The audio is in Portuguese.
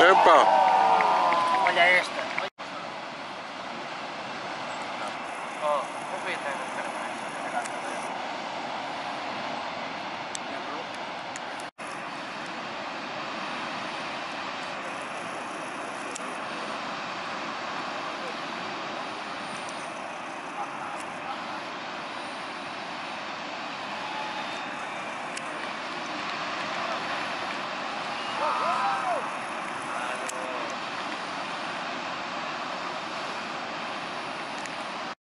Epa! Olha esta! 哦，不会带的。